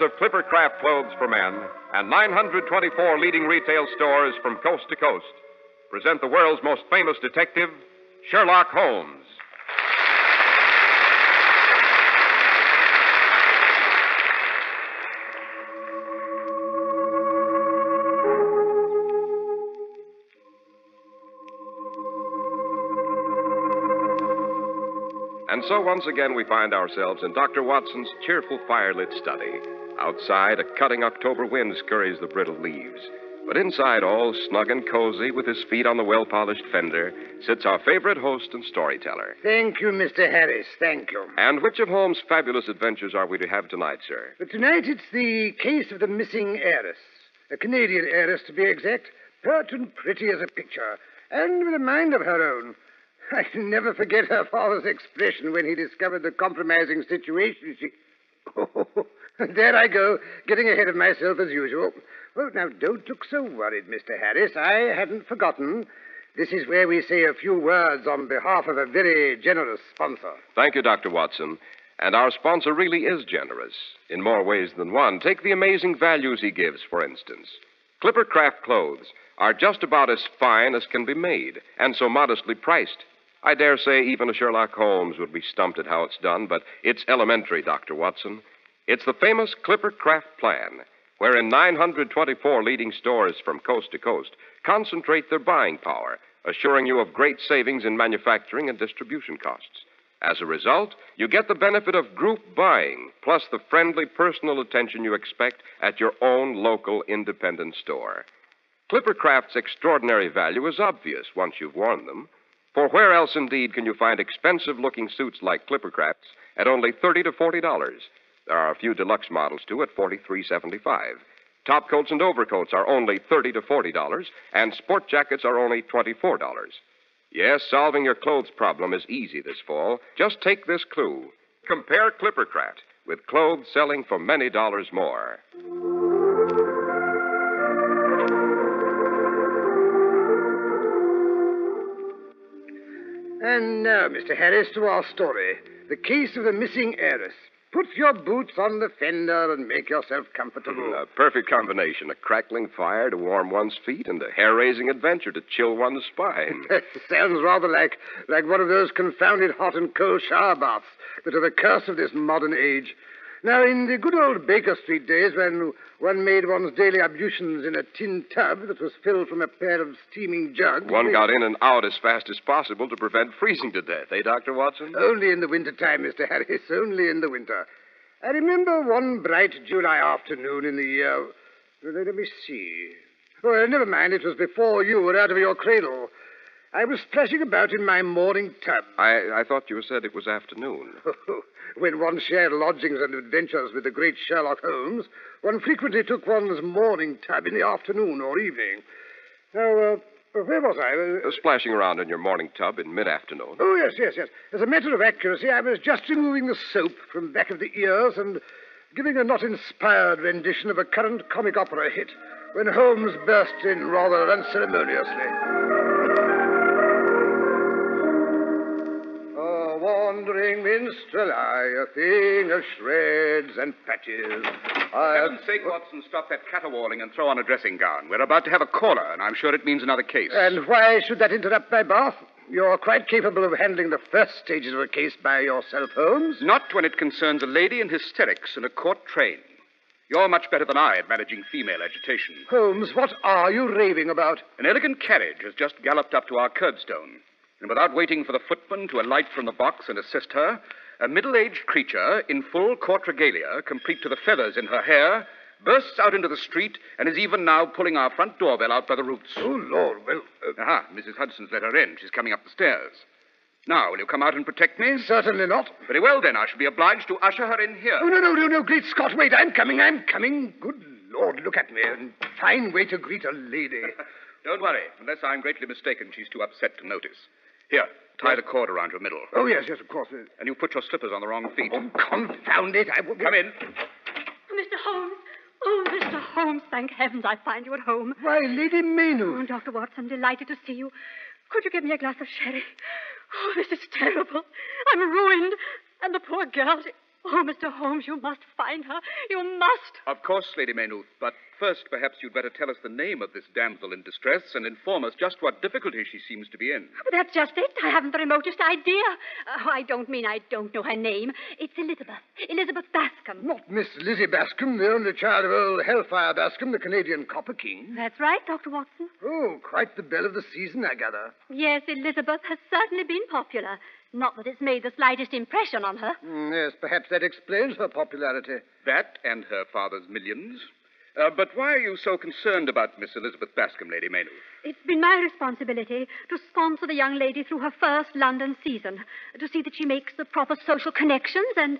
of Clipper Craft clothes for men, and 924 leading retail stores from coast to coast, present the world's most famous detective, Sherlock Holmes. And so once again we find ourselves in Dr. Watson's cheerful firelit study. Outside, a cutting October wind scurries the brittle leaves. But inside, all snug and cozy, with his feet on the well polished fender, sits our favorite host and storyteller. Thank you, Mr. Harris. Thank you. And which of Holmes' fabulous adventures are we to have tonight, sir? But tonight it's the case of the missing heiress. A Canadian heiress, to be exact. Pert and pretty as a picture. And with a mind of her own. I can never forget her father's expression when he discovered the compromising situation. She. Oh, there I go, getting ahead of myself as usual. Well, now, don't look so worried, Mr. Harris. I hadn't forgotten. This is where we say a few words on behalf of a very generous sponsor. Thank you, Dr. Watson. And our sponsor really is generous, in more ways than one. Take the amazing values he gives, for instance. Clipper Craft clothes are just about as fine as can be made, and so modestly priced. I dare say even a Sherlock Holmes would be stumped at how it's done, but it's elementary, Dr. Watson. It's the famous Clipper Craft plan, wherein 924 leading stores from coast to coast concentrate their buying power, assuring you of great savings in manufacturing and distribution costs. As a result, you get the benefit of group buying, plus the friendly personal attention you expect at your own local independent store. Clipper Craft's extraordinary value is obvious once you've worn them. For where else, indeed, can you find expensive looking suits like Clippercraft's at only 30 to $40? There are a few deluxe models, too, at $43.75. Top coats and overcoats are only 30 to $40, and sport jackets are only $24. Yes, solving your clothes problem is easy this fall. Just take this clue compare Clippercraft with clothes selling for many dollars more. And now, Mr. Harris, to our story. The case of the missing heiress. Put your boots on the fender and make yourself comfortable. Mm, a perfect combination a crackling fire to warm one's feet and a hair raising adventure to chill one's spine. Sounds rather like, like one of those confounded hot and cold shower baths that are the curse of this modern age. Now, in the good old Baker Street days, when one made one's daily ablutions in a tin tub that was filled from a pair of steaming jugs. One got in and out as fast as possible to prevent freezing to death, eh, Dr. Watson? Only in the winter time, Mr. Harris, only in the winter. I remember one bright July afternoon in the year. Well, Let me see. Oh, never mind, it was before you were out of your cradle. I was splashing about in my morning tub. I, I thought you said it was afternoon. when one shared lodgings and adventures with the great Sherlock Holmes, one frequently took one's morning tub in the afternoon or evening. Now, uh, where was I? Uh, Uh, Splashing around in your morning tub in mid afternoon. Oh, yes, yes, yes. As a matter of accuracy, I was just removing the soap from back of the ears and giving a not inspired rendition of a current comic opera hit when Holmes burst in rather unceremoniously. Wandering minstrel, I, a thing of shreds and patches. For heaven's sake, Watson, stop that caterwauling and throw on a dressing gown. We're about to have a caller, and I'm sure it means another case. And why should that interrupt my bath? You're quite capable of handling the first stages of a case by yourself, Holmes. Not when it concerns a lady in hysterics in a court train. You're much better than I at managing female agitation. Holmes, what are you raving about? An elegant carriage has just galloped up to our curbstone, and without waiting for the footman to alight from the box and assist her, a middle aged creature in full court regalia, complete to the feathers in her hair, bursts out into the street and is even now pulling our front doorbell out by the roots. Oh, Lord, well, uh, Aha, Mrs. Hudson's let her in. She's coming up the stairs. Now, will you come out and protect me? certainly not. Very well, then. I shall be obliged to usher her in here. Oh, no, no, no, no, great Scott, wait, I'm coming, I'm coming. Good Lord, look at me. A fine way to greet a lady. Don't worry. Unless I'm greatly mistaken, she's too upset to notice. Here, tie the cord around your middle. oh, yes, yes, of course. Uh, And you put your slippers on the wrong feet. Oh, confound it. I will... Come in. Mr. Holmes. Oh, Mr. Holmes, thank heavens I find you at home. Why, Lady Oh, Maynooth. Dr. Watson, delighted to see you. Could you give me a glass of sherry? Oh, this is terrible. I'm ruined. And the poor girl, she, Oh, Mr. Holmes, you must find her. You must. Of course, Lady Maynooth, but first perhaps you'd better tell us the name of this damsel in distress and inform us just what difficulty she seems to be in. But that's just it. I haven't the remotest idea. Oh, I don't mean I don't know her name. It's Elizabeth. Elizabeth Bascom. Not Miss Lizzie Bascom, the only child of old Hellfire Bascom, the Canadian Copper King. That's right, Dr. Watson. Oh, quite the belle of the season, I gather. Yes, Elizabeth has certainly been popular. Not that it's made the slightest impression on her. Mm, yes, perhaps that explains her popularity. That and her father's millions. Uh, but why are you so concerned about Miss Elizabeth Bascom, Lady Maynooth? It's been my responsibility to sponsor the young lady through her first London season, to see that she makes the proper social connections and,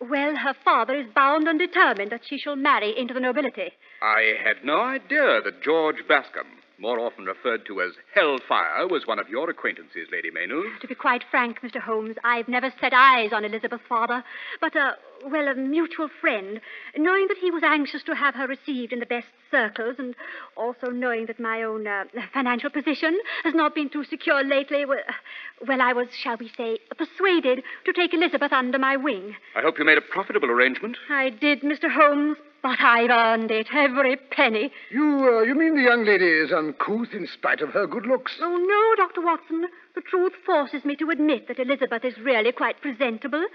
well, her father is bound and determined that she shall marry into the nobility. I had no idea that George Bascom, more often referred to as Hellfire, was one of your acquaintances, Lady Maynooth. To be quite frank, Mr. Holmes, I've never set eyes on Elizabeth's father, but a, well, a mutual friend, knowing that he was anxious to have her received in the best circles, and also knowing that my own uh, financial position has not been too secure lately, well, well, I was, shall we say, persuaded to take Elizabeth under my wing. I hope you made a profitable arrangement. I did, Mr. Holmes, but I've earned it, every penny. You, uh, you mean the young lady is uncouth in spite of her good looks? Oh, no, Dr. Watson. The truth forces me to admit that Elizabeth is really quite presentable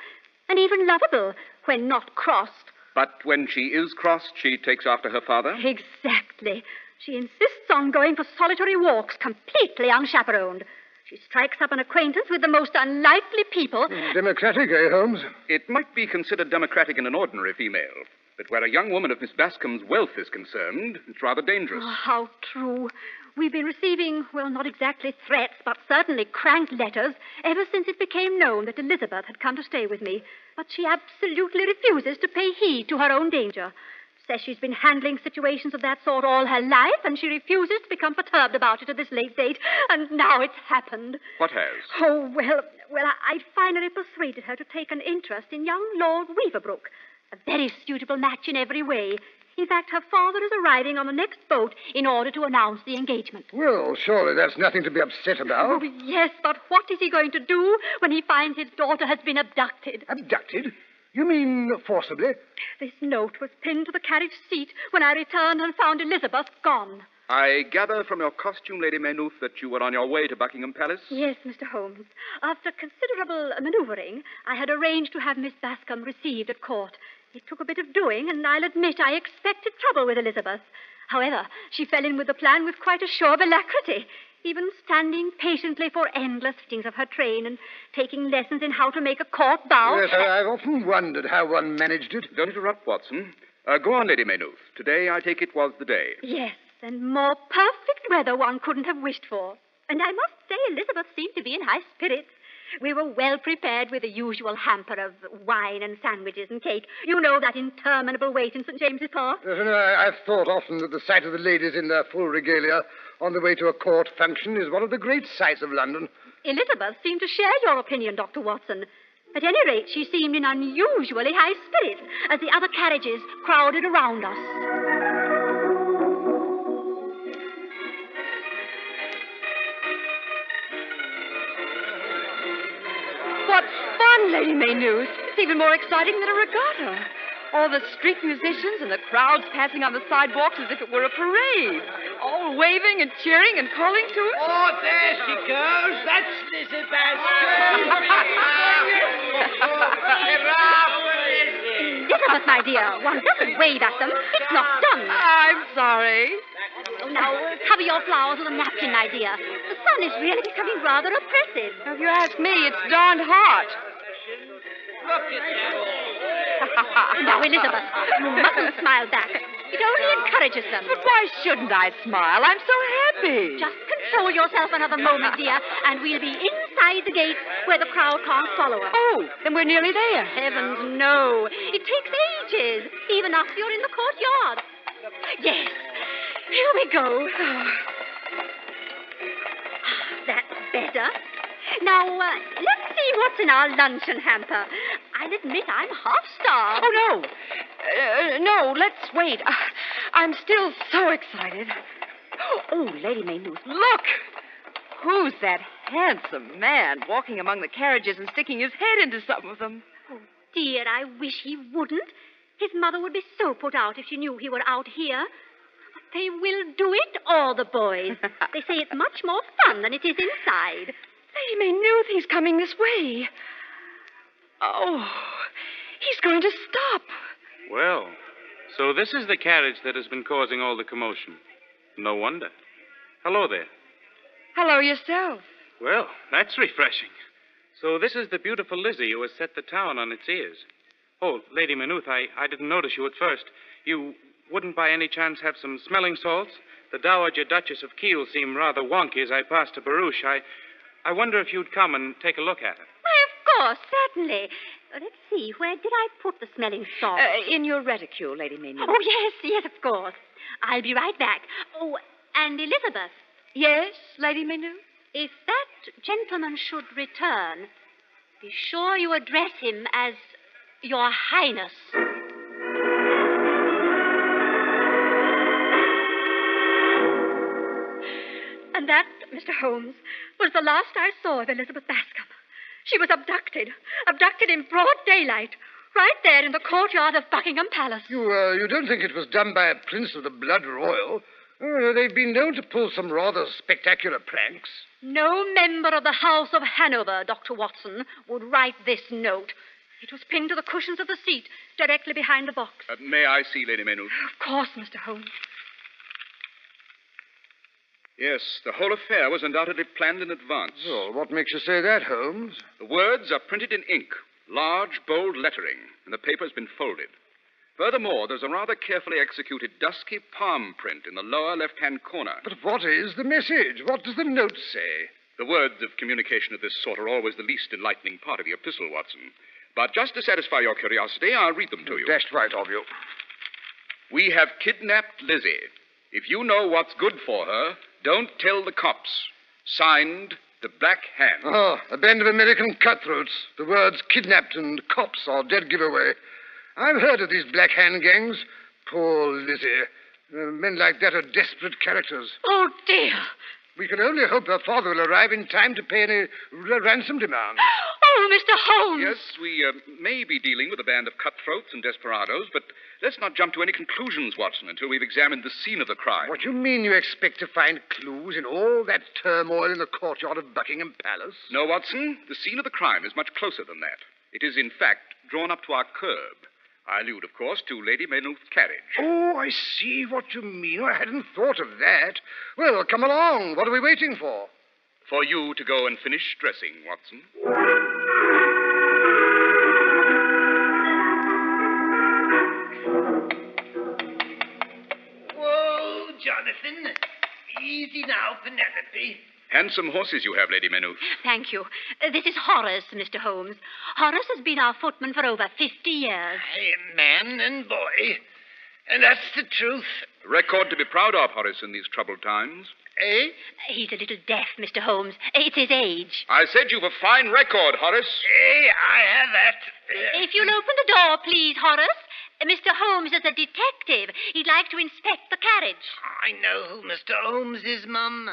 and even lovable when not crossed. But when she is crossed, she takes after her father? Exactly. She insists on going for solitary walks, completely unchaperoned. She strikes up an acquaintance with the most unlikely people. Democratic, eh, Holmes? It might be considered democratic in an ordinary female. But where a young woman of Miss Bascom's wealth is concerned, it's rather dangerous. Oh, how true. We've been receiving, well, not exactly threats, but certainly crank letters ever since it became known that Elizabeth had come to stay with me. But she absolutely refuses to pay heed to her own danger. Says she's been handling situations of that sort all her life, and she refuses to become perturbed about it at this late date. And now it's happened. What has? Oh, well, well, I, I finally persuaded her to take an interest in young Lord Weaverbrook. A very suitable match in every way. In fact, her father is arriving on the next boat in order to announce the engagement. Well, surely that's nothing to be upset about. Oh, yes, but what is he going to do when he finds his daughter has been abducted? Abducted? You mean forcibly? This note was pinned to the carriage seat when I returned and found Elizabeth gone. I gather from your costume, Lady Maynooth, that you were on your way to Buckingham Palace? Yes, Mr. Holmes. After considerable maneuvering, I had arranged to have Miss Bascom received at court. It took a bit of doing, and I'll admit I expected trouble with Elizabeth. However, she fell in with the plan with quite a show of alacrity, even standing patiently for endless fittings of her train and taking lessons in how to make a court bow. Yes, I- I've often wondered how one managed it. Don't interrupt, Watson. Uh, go on, Lady Maynooth. Today, I take it, was the day. Yes, and more perfect weather one couldn't have wished for. And I must say, Elizabeth seemed to be in high spirits. We were well prepared with the usual hamper of wine and sandwiches and cake. You know that interminable wait in St. James's Park. I, I've thought often that the sight of the ladies in their full regalia on the way to a court function is one of the great sights of London. Elizabeth seemed to share your opinion, Dr. Watson. At any rate, she seemed in unusually high spirits as the other carriages crowded around us. Fun, Lady Maynooth. It's even more exciting than a regatta. All the street musicians and the crowds passing on the sidewalks as if it were a parade. All waving and cheering and calling to us. Oh, there she goes. That's Lizzie Bascom. Elizabeth, my dear, one doesn't wave at them. It's not done. I'm sorry. Oh, now, cover your flowers with a napkin, my dear. The sun is really becoming rather oppressive. If you ask me, it's darned hot. Look at them all. now, Elizabeth, you mustn't smile back. It only encourages them. But why shouldn't I smile? I'm so happy. Just control yourself another moment, dear, and we'll be inside the gate where the crowd can't follow us. Oh, then we're nearly there. Heavens, no. It takes ages, even after you're in the courtyard. Yes. Here we go. That's better. Now, uh, let's see what's in our luncheon hamper. I'll admit I'm half starved. Oh, no. Uh, no, let's wait. Uh, I'm still so excited. Oh, Lady Maynooth, look! Who's that handsome man walking among the carriages and sticking his head into some of them? Oh, dear, I wish he wouldn't. His mother would be so put out if she knew he were out here. But they will do it, all the boys. they say it's much more fun than it is inside. Lady Maynooth, he's coming this way. Oh, he's going to stop. Well, so this is the carriage that has been causing all the commotion. No wonder. Hello there. Hello yourself. Well, that's refreshing. So this is the beautiful Lizzie who has set the town on its ears. Oh, Lady Maynooth, I, I didn't notice you at first. You wouldn't by any chance have some smelling salts? The Dowager Duchess of Kiel seemed rather wonky as I passed to barouche. I, I wonder if you'd come and take a look at her. Course, certainly. Let's see, where did I put the smelling salt? Uh, in your reticule, Lady Maynooth. oh, yes, yes, of course. I'll be right back. Oh, and Elizabeth, Yes, Lady Maynooth? if that gentleman should return, be sure you address him as Your Highness. And that, Mr. Holmes, was the last I saw of Elizabeth Bascom. She was abducted, abducted in broad daylight, right there in the courtyard of Buckingham Palace. You, uh, you don't think it was done by a prince of the blood royal? Uh, they've been known to pull some rather spectacular pranks. No member of the House of Hanover, Dr. Watson, would write this note. It was pinned to the cushions of the seat, directly behind the box. Uh, may I see Lady Maynooth? Of course, Mr. Holmes. Yes, the whole affair was undoubtedly planned in advance. Well, what makes you say that, Holmes? The words are printed in ink, large, bold lettering, and the paper's been folded. Furthermore, there's a rather carefully executed dusky palm print in the lower left hand corner. But what is the message? What does the note say? The words of communication of this sort are always the least enlightening part of the epistle, Watson. But just to satisfy your curiosity, I'll read them to you. Dashed right of you. We have kidnapped Lizzie. If you know what's good for her, don't tell the cops. Signed, the Black Hand. Oh, a band of American cutthroats. The words kidnapped and cops are dead giveaway. I've heard of these black hand gangs. Poor Lizzie. Uh, men like that are desperate characters. Oh, dear. We can only hope her father will arrive in time to pay any r- ransom demands. Oh, Mr. Holmes. Yes, we uh, may be dealing with a band of cutthroats and desperados, but let's not jump to any conclusions, Watson, until we've examined the scene of the crime. What do you mean you expect to find clues in all that turmoil in the courtyard of Buckingham Palace? No, Watson, the scene of the crime is much closer than that. It is, in fact, drawn up to our curb. I allude, of course, to Lady Maynooth's carriage. Oh, I see what you mean. I hadn't thought of that. Well, come along. What are we waiting for? For you to go and finish dressing, Watson. Jonathan. Easy now, Penelope. Handsome horses you have, Lady Maynooth. Thank you. Uh, This is Horace, Mr. Holmes. Horace has been our footman for over 50 years. Hey, man and boy. And that's the truth. Record to be proud of, Horace, in these troubled times. Eh? He's a little deaf, Mr. Holmes. It's his age. I said you've a fine record, Horace. Eh, I have that. Uh, If you'll open the door, please, Horace. Uh, Mr. Holmes is a detective. He'd like to inspect the carriage. I know who Mr. Holmes is, Mum.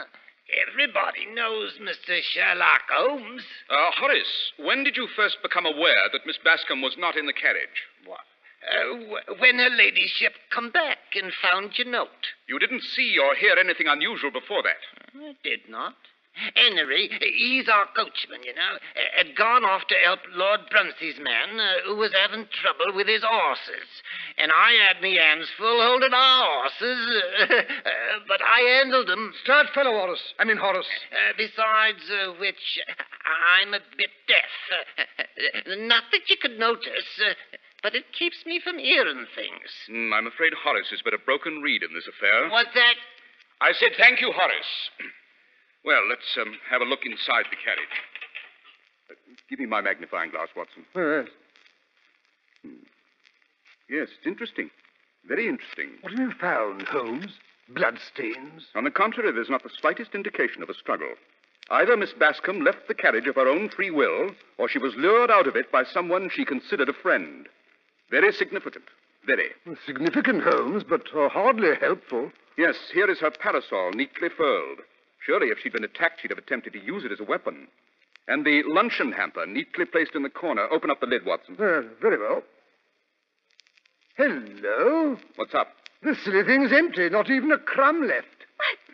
Everybody knows Mr. Sherlock Holmes. Uh, Horace, when did you first become aware that Miss Bascom was not in the carriage? What? Uh, when her ladyship come back and found your note. You didn't see or hear anything unusual before that. I did not. Henry, he's our coachman, you know, had gone off to help Lord Brunsey's man, uh, who was having trouble with his horses. And I had me hands full holding our horses, uh, but I handled them. Start fellow, Horace. I mean, Horace. Uh, besides uh, which, I'm a bit deaf. Not that you could notice, uh, but it keeps me from hearing things. Hmm, I'm afraid Horace has been a broken reed in this affair. What's that? I said thank you, Horace. Well, let's um, have a look inside the carriage. Uh, give me my magnifying glass, Watson. Uh, Yes, it's interesting. Very interesting. what have you found, Holmes? Bloodstains? On the contrary, there's not the slightest indication of a struggle. Either Miss Bascom left the carriage of her own free will, or she was lured out of it by someone she considered a friend. Very significant. Very. Significant, Holmes, but uh, hardly helpful. Yes, here is her parasol, neatly furled. Surely, if she'd been attacked, she'd have attempted to use it as a weapon. And the luncheon hamper, neatly placed in the corner. Open up the lid, Watson. Uh, very well. Hello. What's up? The silly thing's empty, not even a crumb left.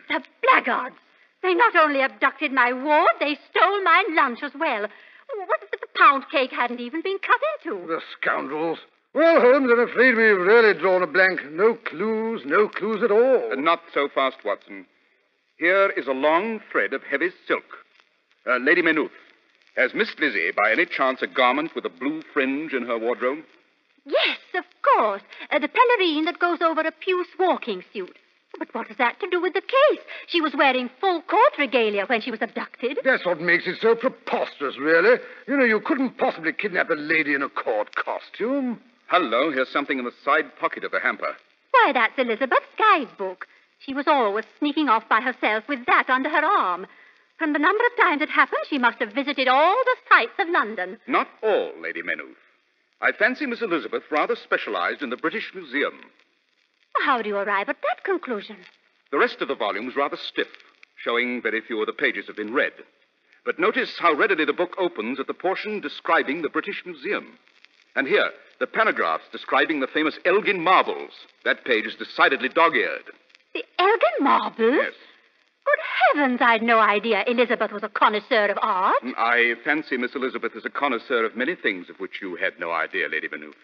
The blackguards! They not only abducted my ward, they stole my lunch as well. What if the pound cake hadn't even been cut into? The scoundrels. Well, Holmes, I'm afraid we've really drawn a blank. No clues, no clues at all. Uh, not so fast, Watson. Here is a long thread of heavy silk. Uh, Lady Maynooth, has Miss Lizzie, by any chance, a garment with a blue fringe in her wardrobe? Yes, of course. Uh, the pelerine that goes over a puce walking suit. But what has that to do with the case? She was wearing full court regalia when she was abducted. That's what makes it so preposterous, really. You know, you couldn't possibly kidnap a lady in a court costume. Hello, here's something in the side pocket of the hamper. Why, that's Elizabeth's guidebook. She was always sneaking off by herself with that under her arm. From the number of times it happened, she must have visited all the sights of London. Not all, Lady Maynooth. I fancy Miss Elizabeth rather specialized in the British Museum. How do you arrive at that conclusion? The rest of the volume volume's rather stiff, showing very few of the pages have been read. But notice how readily the book opens at the portion describing the British Museum. And here, the paragraphs describing the famous Elgin marbles. That page is decidedly dog eared. The Elgin marbles? Yes. Good heavens, I'd no idea Elizabeth was a connoisseur of art. Mm, I fancy Miss Elizabeth is a connoisseur of many things of which you had no idea, Lady Maynooth.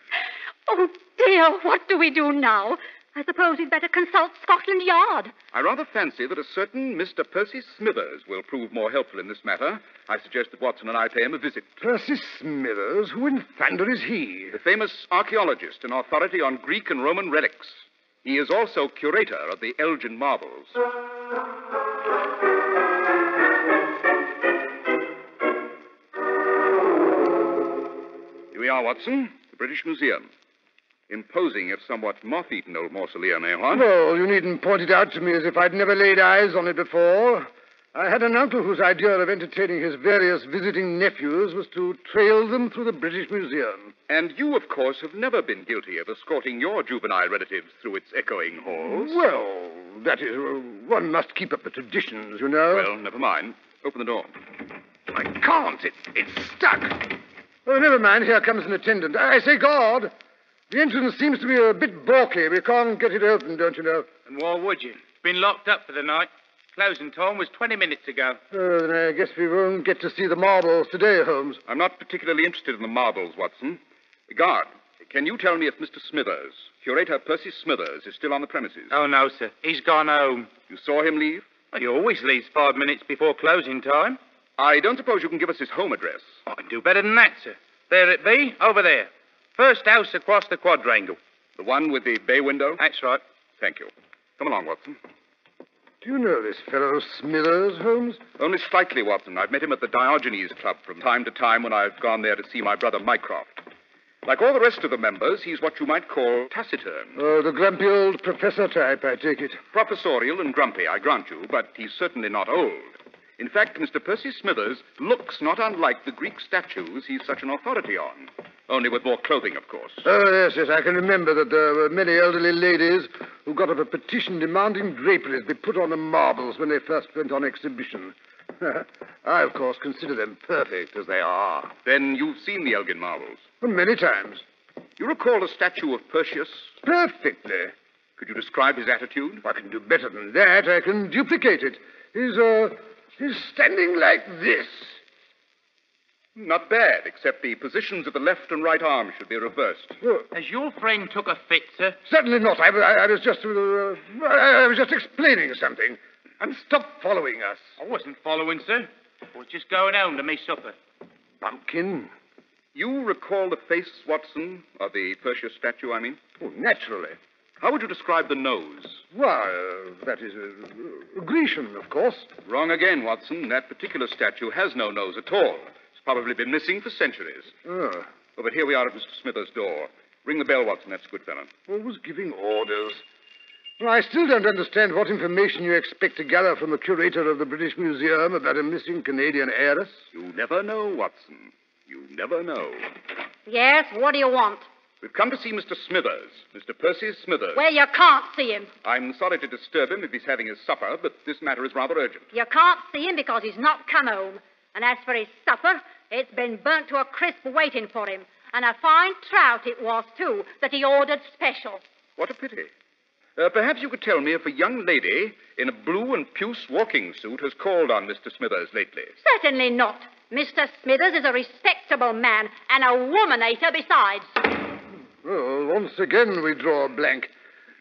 Oh, dear, what do we do now? I suppose we'd better consult Scotland Yard. I rather fancy that a certain Mr. Percy Smithers will prove more helpful in this matter. I suggest that Watson and I pay him a visit. Percy Smithers? Who in thunder is he? The famous archaeologist and authority on Greek and Roman relics. He is also curator of the Elgin marbles. Here we are, Watson, the British Museum. Imposing, if somewhat moth-eaten old mausoleum, eh, what? Well, you needn't point it out to me as if I'd never laid eyes on it before. I had an uncle whose idea of entertaining his various visiting nephews was to trail them through the British Museum. And you, of course, have never been guilty of escorting your juvenile relatives through its echoing halls. Well, that is, uh, one must keep up the traditions, you know. Well, never mind. Open the door. I can't. It, it's stuck. Oh, never mind. Here comes an attendant. I say, guard. The entrance seems to be a bit balky. We can't get it open, don't you know? And why would you? It's been locked up for the night. Closing time was 20 minutes ago. Oh, then I guess we won't get to see the marbles today, Holmes. I'm not particularly interested in the marbles, Watson. Guard, can you tell me if Mr. Smithers, curator Percy Smithers, is still on the premises? Oh, no, sir. He's gone home. You saw him leave? Well, he always leaves five minutes before closing time. I don't suppose you can give us his home address. Oh, I can do better than that, sir. There it be, over there. First house across the quadrangle. The one with the bay window? That's right. Thank you. Come along, Watson. Do you know this fellow Smithers, Holmes? Only slightly, Watson. I've met him at the Diogenes Club from time to time when I've gone there to see my brother Mycroft. Like all the rest of the members, he's what you might call taciturn. Oh, the grumpy old professor type, I take it. Professorial and grumpy, I grant you, but he's certainly not old. In fact, Mr. Percy Smithers looks not unlike the Greek statues he's such an authority on. Only with more clothing, of course. Oh, yes, yes. I can remember that there were many elderly ladies who got up a petition demanding draperies be put on the marbles when they first went on exhibition. I, of course, consider them perfect as they are. Then you've seen the Elgin marbles. Many times. You recall a statue of Perseus? Perfectly. Could you describe his attitude? I can do better than that. I can duplicate it. He's, uh, he's standing like this. Not bad, except the positions of the left and right arm should be reversed. Has your friend took a fit, sir? certainly not. I, I, I was just, uh, I, I was just explaining something. And stop following us. I wasn't following, sir. I was just going home to me supper. Bumpkin. You recall the face, Watson, of the Perseus statue, I mean? Oh, naturally. How would you describe the nose? Why, uh, that is uh, Grecian, of course. Wrong again, Watson. That particular statue has no nose at all. It's probably been missing for centuries. Oh, Oh, but here we are at Mr. Smithers' door. Ring the bell, Watson. That's a good fellow. always giving orders. Well, I still don't understand what information you expect to gather from the curator of the British Museum about a missing Canadian heiress. You never know, Watson. You never know. Yes, what do you want? We've come to see Mr. Smithers, Mr. Percy Smithers. Well, you can't see him. I'm sorry to disturb him if he's having his supper, but this matter is rather urgent. You can't see him because he's not come home. And as for his supper, it's been burnt to a crisp waiting for him. And a fine trout it was, too, that he ordered special. What a pity. Uh, perhaps you could tell me if a young lady in a blue and puce walking suit has called on Mr. Smithers lately. Certainly not. Mr. Smithers is a respectable man and a woman-hater besides. Well, once again we draw a blank.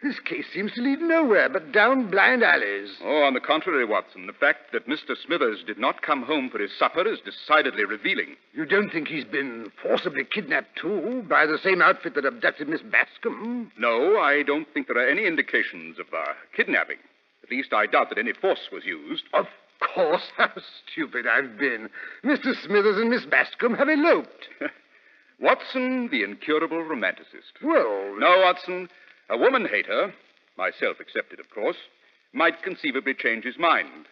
This case seems to lead nowhere but down blind alleys. Oh, on the contrary, Watson, the fact that Mr. Smithers did not come home for his supper is decidedly revealing. You don't think he's been forcibly kidnapped, too, by the same outfit that abducted Miss Bascom? No, I don't think there are any indications of uh, kidnapping. At least I doubt that any force was used. Of course. How stupid I've been. Mr. Smithers and Miss Bascom have eloped. Watson, the incurable romanticist. Well, No, Watson, a woman hater, myself excepted, of course, might conceivably change his mind.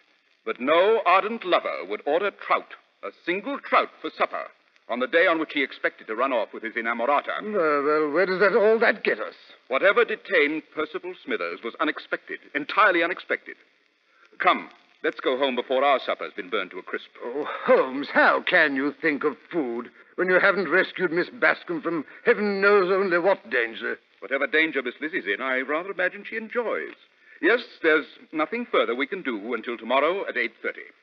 But no ardent lover would order trout, a single trout for supper, on the day on which he expected to run off with his inamorata. uh, well, where does that all that get us? Whatever detained Percival Smithers was unexpected, entirely unexpected. Come, let's go home before our supper's been burned to a crisp. Oh, Holmes, how can you think of food when you haven't rescued Miss Bascom from heaven knows only what danger? Whatever danger Miss Lizzie's in, I rather imagine she enjoys. Yes, there's nothing further we can do until tomorrow at 8.30.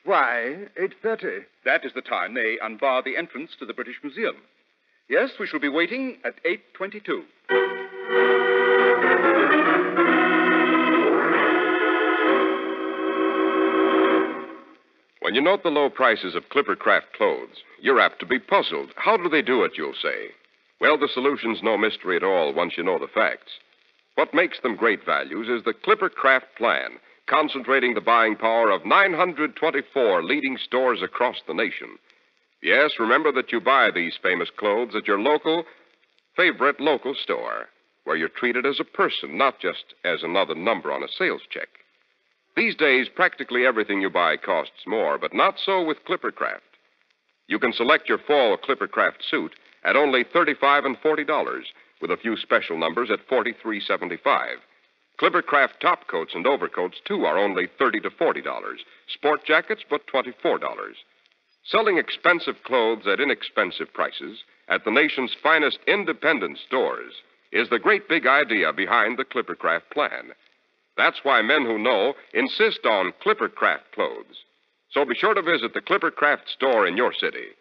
Why, 8.30? That is the time they unbar the entrance to the British Museum. Yes, we shall be waiting at 8.22. When you note the low prices of Clippercraft clothes, you're apt to be puzzled. How do they do it, you'll say? Well, the solution's no mystery at all once you know the facts. What makes them great values is the Clippercraft plan, concentrating the buying power of 924 leading stores across the nation. Yes, remember that you buy these famous clothes at your local, favorite local store, where you're treated as a person, not just as another number on a sales check. These days, practically everything you buy costs more, but not so with Clippercraft. You can select your fall Clippercraft suit at only 35 and $40, with a few special numbers at $43.75. Clippercraft top coats and overcoats, too, are only 30 to $40. Sport jackets, but $24. Selling expensive clothes at inexpensive prices at the nation's finest independent stores is the great big idea behind the Clippercraft plan. That's why men who know insist on Clippercraft clothes. So be sure to visit the Clippercraft store in your city.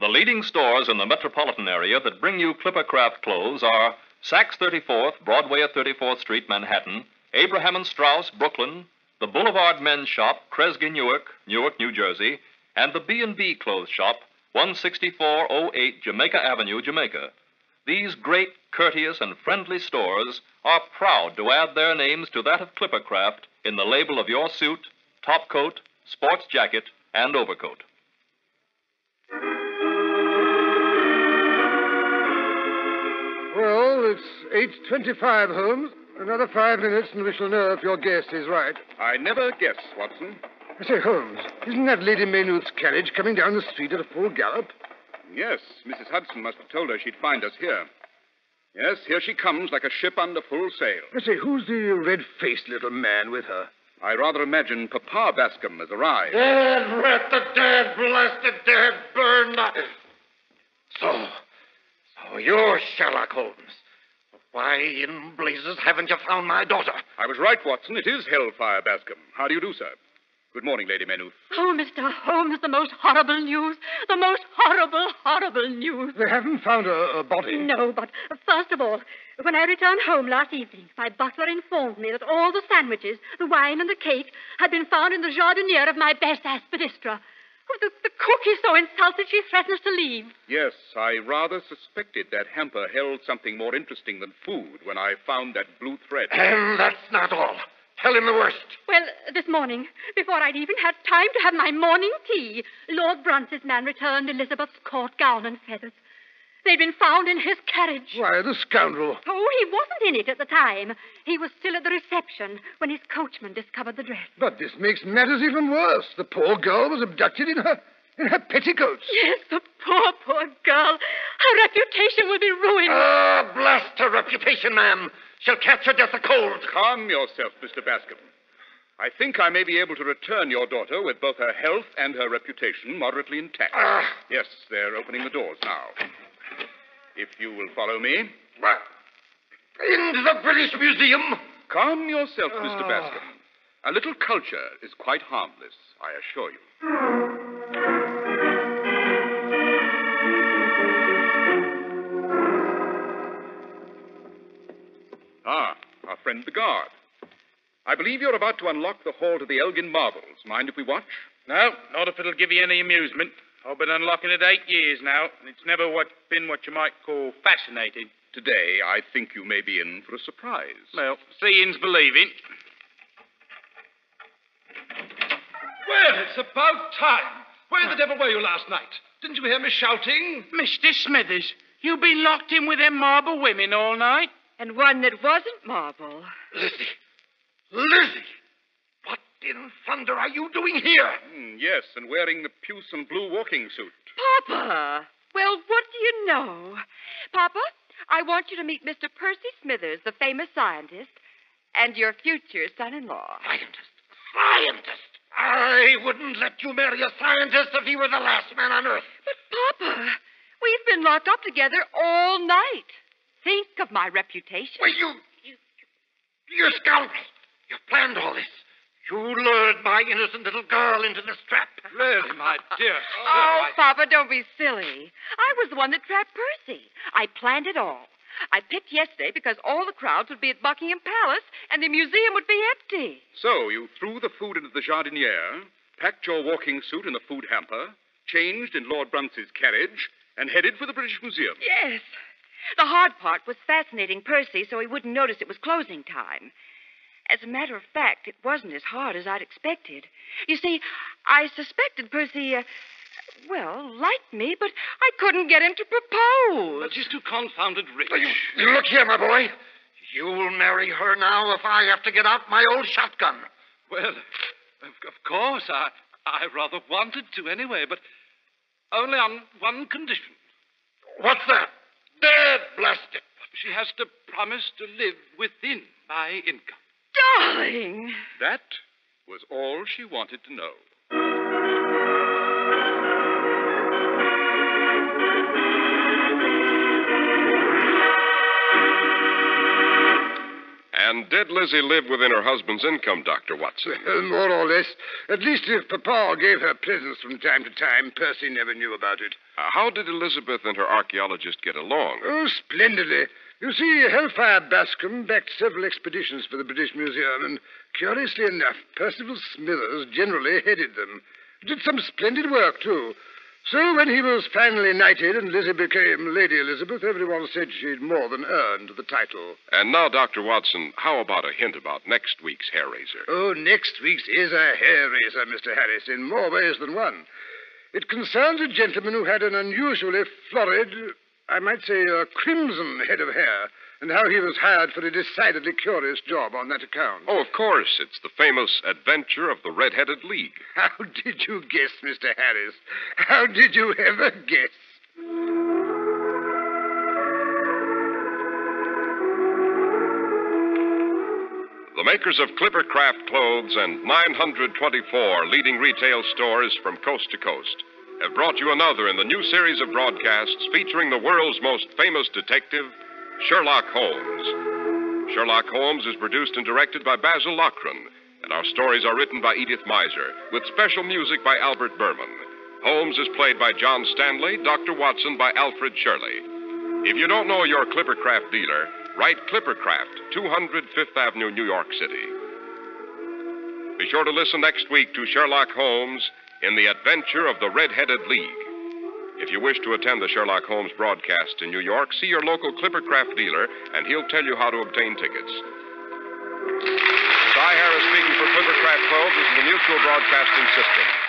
The leading stores in the metropolitan area that bring you Clippercraft clothes are Saks 34th, Broadway at 34th Street, Manhattan, Abraham and Straus, Brooklyn, the Boulevard Men's Shop, Kresge, Newark, Newark, New Jersey, and the B&B Clothes Shop, 16408 Jamaica Avenue, Jamaica. These great, courteous, and friendly stores are proud to add their names to that of Clippercraft in the label of your suit, top coat, sports jacket, and overcoat. Well, it's 8.25, Holmes. Another five minutes and we shall know if your guess is right. I never guess, Watson. I say, Holmes, isn't that Lady Maynooth's carriage coming down the street at a full gallop? Yes, Mrs. Hudson must have told her she'd find us here. Yes, here she comes like a ship under full sail. I say, who's the red-faced little man with her? I rather imagine Papa Bascom has arrived. Dead, rat the dead, blast the dead, burn the... So, so you're Sherlock Holmes. Why in blazes haven't you found my daughter? I was right, Watson. It is Hellfire Bascom. How do you do, sir? Good morning, Lady Maynooth. Oh, Mr. Holmes, the most horrible news. The most horrible, horrible news. They haven't found a, a body. No, but first of all, when I returned home last evening, my butler informed me that all the sandwiches, the wine, and the cake had been found in the jardiniere of my best aspidistra. Oh, the, the cook is so insulted she threatens to leave. Yes, I rather suspected that hamper held something more interesting than food when I found that blue thread. And that's not all. Tell him the worst. Well, this morning, before I'd even had time to have my morning tea, Lord Bruns's man returned Elizabeth's court gown and feathers. They'd been found in his carriage. Why, the scoundrel. Oh, he wasn't in it at the time. He was still at the reception when his coachman discovered the dress. But this makes matters even worse. The poor girl was abducted in her in her petticoats. Yes, the poor, poor girl. Her reputation will be ruined. Ah, blast her reputation, ma'am. She'll catch her death of cold. Calm yourself, Mr. Bascom. I think I may be able to return your daughter with both her health and her reputation moderately intact. Ah. Yes, they're opening the doors now. If you will follow me. What? Into the British Museum? Calm yourself, Mr. Ah. Bascom. A little culture is quite harmless, I assure you. Ah, our friend the guard. I believe you're about to unlock the hall to the Elgin Marbles. Mind if we watch? No, not if it'll give you any amusement. I've been unlocking it eight years now, and it's never what, been what you might call fascinating. Today, I think you may be in for a surprise. Well, seeing's believing. Well, it's about time. Where the devil were you last night? Didn't you hear me shouting? Mr. Smithers, you've been locked in with them marble women all night? And one that wasn't marble. Lizzie. Lizzie! What in thunder are you doing here? Hmm, yes, and wearing the puce and blue walking suit. Papa! Well, what do you know? Papa, I want you to meet Mr. Percy Smithers, the famous scientist, and your future son in law. Scientist. Scientist. I wouldn't let you marry a scientist if he were the last man on earth. But, Papa, we've been locked up together all night. Think of my reputation. Well, you, you, you scoundrel. You planned all this. You lured my innocent little girl into this trap. Really, my dear. Oh, sir, I- Papa, don't be silly. I was the one that trapped Percy. I planned it all. I picked yesterday because all the crowds would be at Buckingham Palace and the museum would be empty. So you threw the food into the jardiniere, packed your walking suit in the food hamper, changed in Lord Brunsey's carriage, and headed for the British Museum. Yes. The hard part was fascinating Percy so he wouldn't notice it was closing time. As a matter of fact, it wasn't as hard as I'd expected. You see, I suspected Percy, uh, well, liked me, but I couldn't get him to propose. But she's too confounded rich. You, you look here, my boy. You'll marry her now if I have to get out my old shotgun. Well, of, of course, I, I rather wanted to anyway, but only on one condition. What's that? Dad blast it. She has to promise to live within my income. Darling! That was all she wanted to know. And did Lizzie live within her husband's income, Dr. Watson? Well, more or less. At least if Papa gave her presents from time to time, Percy never knew about it. Uh, how did Elizabeth and her archaeologist get along? Oh, splendidly. You see, Hellfire Bascom backed several expeditions for the British Museum, and curiously enough, Percival Smithers generally headed them. Did some splendid work, too. So when he was finally knighted and Lizzie became Lady Elizabeth, everyone said she'd more than earned the title. And now, Dr. Watson, how about a hint about next week's hair raiser? Oh, next week's is a hair raiser, Mr. Harris, in more ways than one. It concerns a gentleman who had an unusually florid, I might say a crimson head of hair, and how he was hired for a decidedly curious job on that account. Oh, of course. It's the famous adventure of the Red-Headed League. How did you guess, Mr. Harris? How did you ever guess? The makers of Clippercraft clothes and 924 leading retail stores from coast to coast have brought you another in the new series of broadcasts featuring the world's most famous detective, Sherlock Holmes. Sherlock Holmes is produced and directed by Basil Loughrane, and our stories are written by Edith Meiser, with special music by Albert Buhrman. Holmes is played by John Stanley, Dr. Watson by Alfred Shirley. If you don't know your Clippercraft dealer, write Clippercraft, 200 Fifth Avenue, New York City. Be sure to listen next week to Sherlock Holmes in the adventure of the Red-Headed League. If you wish to attend the Sherlock Holmes broadcast in New York, see your local Clippercraft dealer, and he'll tell you how to obtain tickets. Cy Harris speaking for Clippercraft Clothes. Is the Mutual Broadcasting System.